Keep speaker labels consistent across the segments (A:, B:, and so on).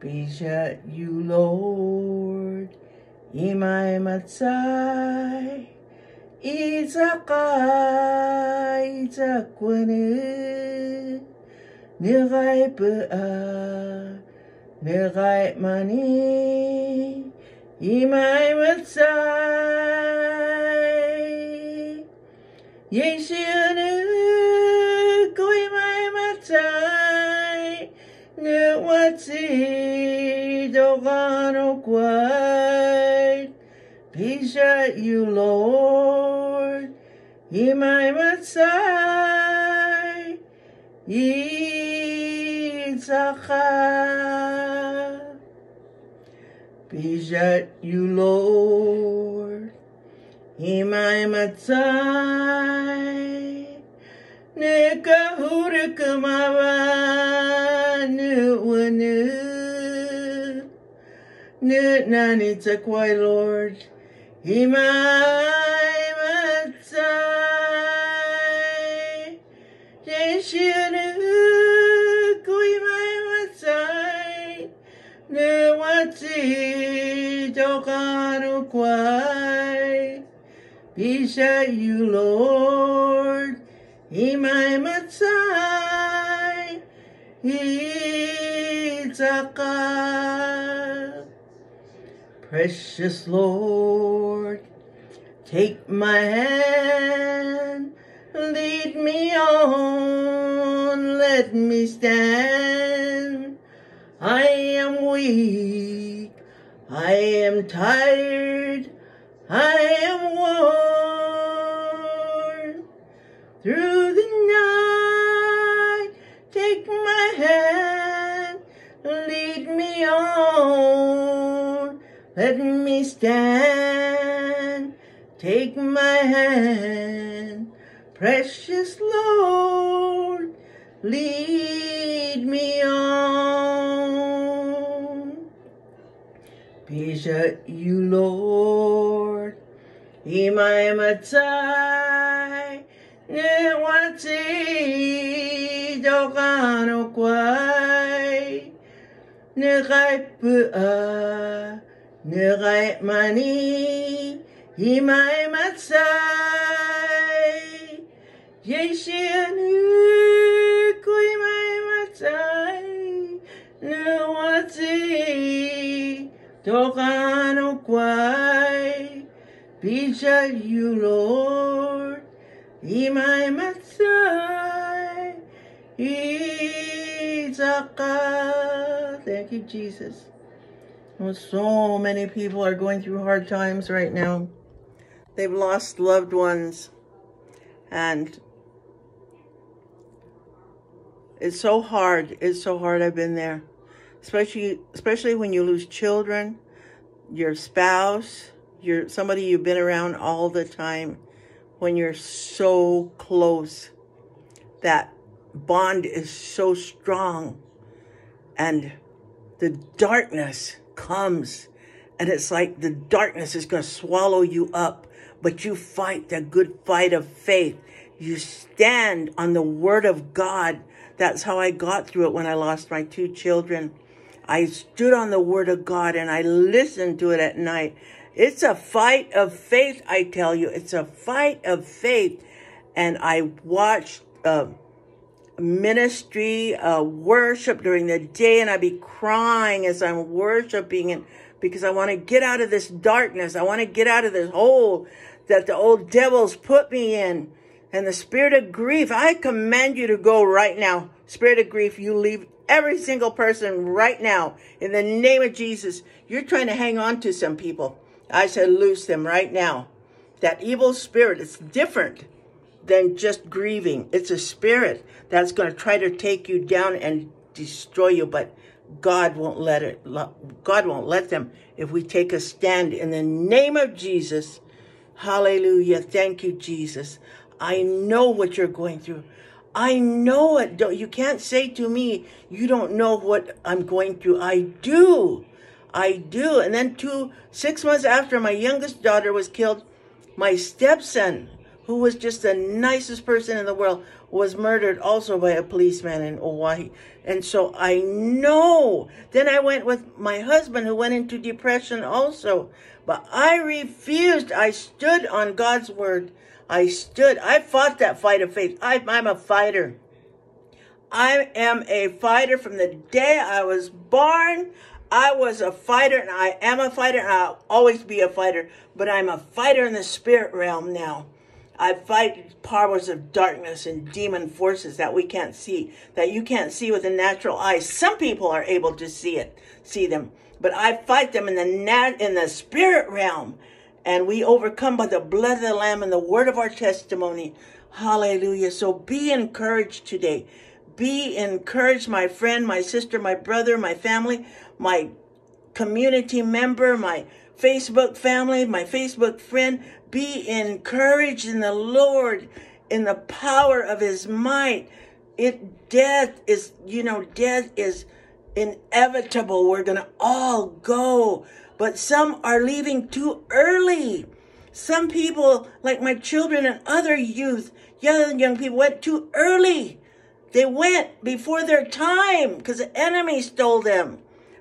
A: Bisha you, Lord, imai matsai, izakai, izakwene, nirai pea, nirai mani, imai matsai, yeshinu, koi mai matsai, ne watsi dogano quite. Pisha you, Lord, imai matsai, Yitzchak. Pisha you, Lord, imai matsai, Nekahura kumava nu wanu. Nu nani takwai Lord. Wati dokanu kwai. Pisha you, Lord. Imai matsai. Precious Lord, take my hand, lead me on, let me stand. I am weak, I am tired, I let me stand. Take my hand, precious Lord, lead me on. Bisha you, Lord, imai matai, ne wati dokano kwai, ne gai pua, ne gai mani, imai matai, yeshenu kuimai matai, ne wati dokano kwai, Bisha you, Lord, imai matai, Izaka. Thank you, Jesus. So many people are going through hard times right now. They've lost loved ones. And it's so hard. It's so hard. I've been there. Especially especially when you lose children, your spouse, your somebody you've been around all the time, when you're so close. That bond is so strong. And the darkness comes and it's like the darkness is going to swallow you up but you fight the good fight of faith. You stand on the word of god. That's how i got through it when i lost my two children. I stood on the word of god and i listened to it at night. It's a fight of faith i tell you. It's a fight of faith. And i watched uh, ministry, uh, worship during the day, and I'd be crying as I'm worshiping, and because I want to get out of this darkness, I want to get out of this hole that the old devils put me in, and the spirit of grief. I command you to go right now, spirit of grief. You leave every single person right now in the name of Jesus. You're trying to hang on to some people. I said, loose them right now. That evil spirit, it's different than just grieving. It's a spirit that's going to try to take you down and destroy you, but God won't let it. God won't let them if we take a stand in the name of Jesus. Hallelujah. Thank you, Jesus. I know what you're going through. I know it. Don't, you can't say to me, you don't know what I'm going through. I do. I do. And then two, six months after my youngest daughter was killed, my stepson, who was just the nicest person in the world, was murdered also by a policeman in Hawaii. And so I know. Then I went with my husband who went into depression also. But I refused. I stood on God's word. I stood. I fought that fight of faith. I, I'm a fighter. I am a fighter from the day I was born. I was a fighter and I am a fighter and I'll always be a fighter, but I'm a fighter in the spirit realm now. I fight powers of darkness and demon forces that we can't see, that you can't see with the natural eye. Some people are able to see it, see them, but I fight them in the nat- in the spirit realm, and we overcome by the blood of the Lamb and the word of our testimony. Hallelujah! So be encouraged today. Be encouraged, my friend, my sister, my brother, my family, my community member, my Facebook family, my Facebook friend. Be encouraged in the Lord, in the power of his might. It death is, you know, death is inevitable. We're gonna all go. But some are leaving too early. Some people, like my children and other youth, young young people, went too early. They went before their time because the enemy stole them.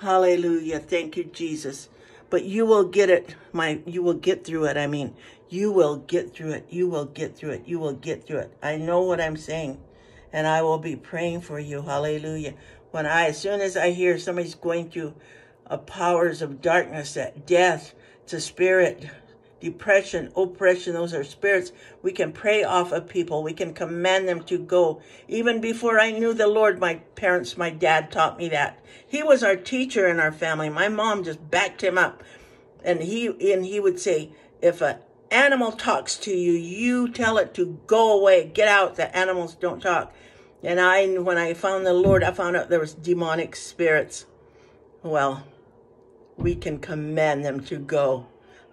A: Hallelujah. Thank you, Jesus but you will get it my you will get through it i mean you will get through it you will get through it you will get through it. I know what i'm saying and i will be praying for you hallelujah. When i as soon as i hear somebody's going through a powers of darkness that death to spirit depression, oppression, those are spirits. We can pray off of people. We can command them to go. Even before I knew the Lord, my parents, my dad taught me that. He was our teacher in our family. My mom just backed him up. And he and he would say, if an animal talks to you, you tell it to go away, get out. The animals don't talk. And I, when I found the Lord, I found out there was demonic spirits. Well, we can command them to go.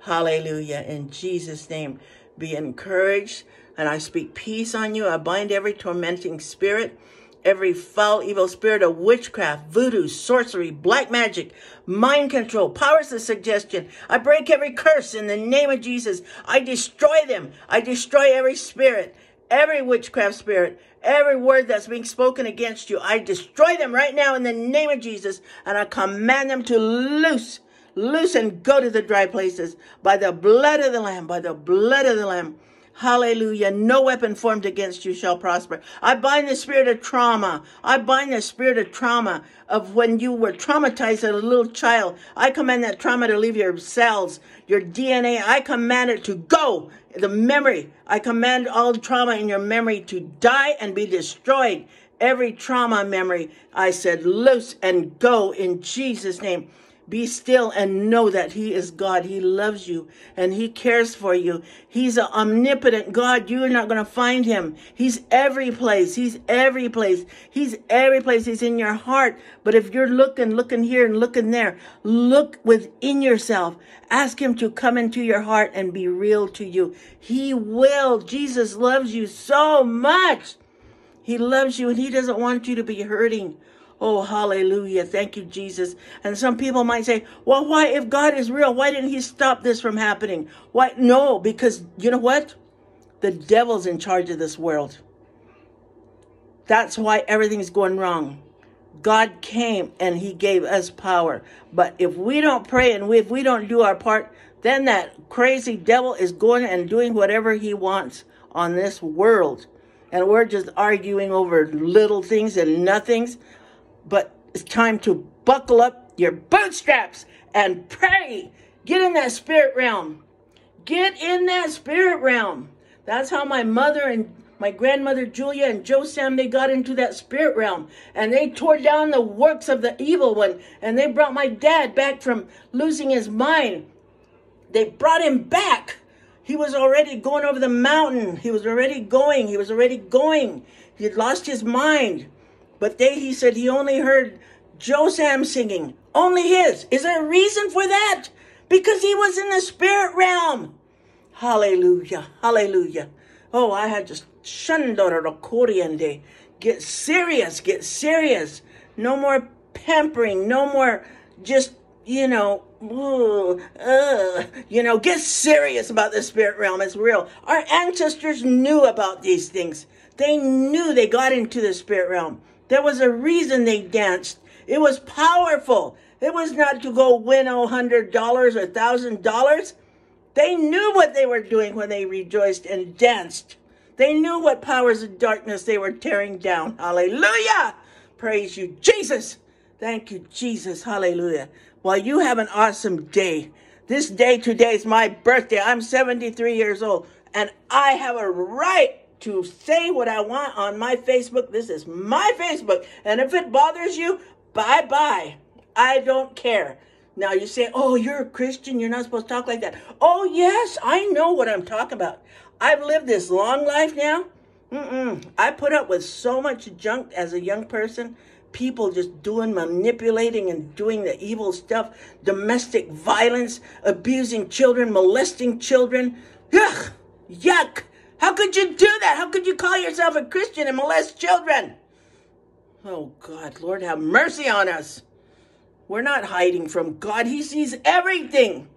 A: Hallelujah. In Jesus' name, be encouraged. And I speak peace on you. I bind every tormenting spirit, every foul, evil spirit of witchcraft, voodoo, sorcery, black magic, mind control, powers of suggestion. I break every curse in the name of Jesus. I destroy them. I destroy every spirit, every witchcraft spirit, every word that's being spoken against you. I destroy them right now in the name of Jesus. And I command them to loose Loose and go to the dry places by the blood of the Lamb, by the blood of the Lamb. Hallelujah. No weapon formed against you shall prosper. I bind the spirit of trauma. I bind the spirit of trauma of when you were traumatized as a little child. I command that trauma to leave your cells, your DNA. I command it to go. The memory. I command all trauma in your memory to die and be destroyed. Every trauma memory, I said, loose and go in Jesus' name. Be still and know that He is God. He loves you and He cares for you. He's an omnipotent God. You're not going to find Him. He's every place. He's every place. He's every place. He's in your heart. But if you're looking, looking here and looking there, look within yourself. Ask Him to come into your heart and be real to you. He will. Jesus loves you so much. He loves you and He doesn't want you to be hurting. Oh, hallelujah. Thank you, Jesus. And some people might say, well, why, if God is real, why didn't he stop this from happening? Why? No, because you know what? The devil's in charge of this world. That's why everything's going wrong. God came and he gave us power. But if we don't pray and if we don't do our part, then that crazy devil is going and doing whatever he wants on this world. And we're just arguing over little things and nothings but it's time to buckle up your bootstraps and pray. Get in that spirit realm. Get in that spirit realm. That's how my mother and my grandmother Julia and Joe Sam, they got into that spirit realm and they tore down the works of the evil one and they brought my dad back from losing his mind. They brought him back. He was already going over the mountain. He was already going. He was already going. He had lost his mind. But they, he said, he only heard Joe Sam singing. Only his. Is there a reason for that? Because he was in the spirit realm. Hallelujah. Hallelujah. Oh, I had just shandorokoriende. Get serious. Get serious. No more pampering. No more just, you know, you know, get serious about the spirit realm. It's real. Our ancestors knew about these things. They knew they got into the spirit realm. There was a reason they danced. It was powerful. It was not to go win a hundred dollars or thousand dollars. They knew what they were doing when they rejoiced and danced. They knew what powers of darkness they were tearing down. Hallelujah! Praise you, Jesus. Thank you, Jesus. Hallelujah. Well, you have an awesome day. This day today is my birthday. I'm 73 years old, and I have a right to say what I want on my Facebook. This is my Facebook. And if it bothers you, bye bye. I don't care. Now you say, oh, you're a Christian. You're not supposed to talk like that. Oh, yes, I know what I'm talking about. I've lived this long life now. Mm-mm. I put up with so much junk as a young person. People just doing, manipulating, and doing the evil stuff. Domestic violence, abusing children, molesting children. Ugh, yuck. How could you do that? How could you call yourself a Christian and molest children? Oh, God, Lord, have mercy on us. We're not hiding from God. He sees everything.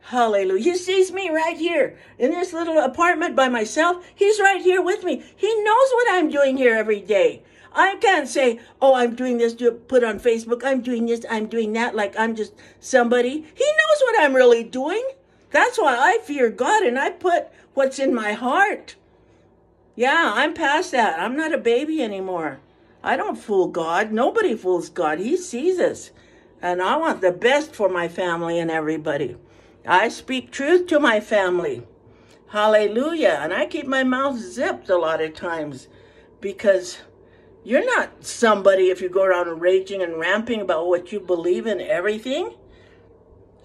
A: Hallelujah. He sees me right here in this little apartment by myself. He's right here with me. He knows what I'm doing here every day. I can't say, oh, I'm doing this to put on Facebook. I'm doing this. I'm doing that like I'm just somebody. He knows what I'm really doing. That's why I fear God and I put what's in my heart. Yeah, I'm past that. I'm not a baby anymore. I don't fool God. Nobody fools God. He sees us. And I want the best for my family and everybody. I speak truth to my family. Hallelujah. And I keep my mouth zipped a lot of times because you're not somebody if you go around raging and ramping about what you believe in everything.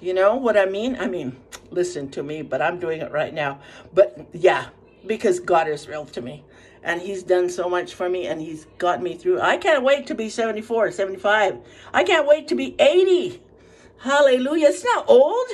A: You know what I mean? I mean, listen to me, but I'm doing it right now. But yeah, because God is real to me. And he's done so much for me and he's got me through. I can't wait to be 74, 75. I can't wait to be 80. Hallelujah. It's not old.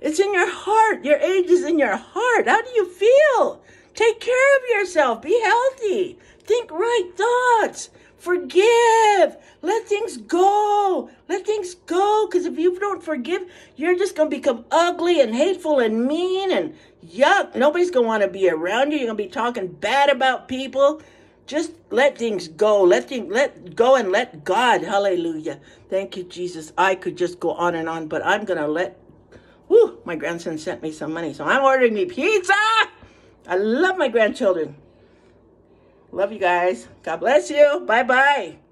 A: It's in your heart. Your age is in your heart. How do you feel? Take care of yourself. Be healthy. Think right thoughts. Forgive. Let things go. Let things go. Because if you don't forgive, you're just going to become ugly and hateful and mean and yuck. Nobody's going to want to be around you. You're going to be talking bad about people. Just let things go. Let things let go and let God. Hallelujah. Thank you, Jesus. I could just go on and on, but I'm going to let Whew, my grandson sent me some money, so I'm ordering me pizza. I love my grandchildren. Love you guys. God bless you. Bye bye.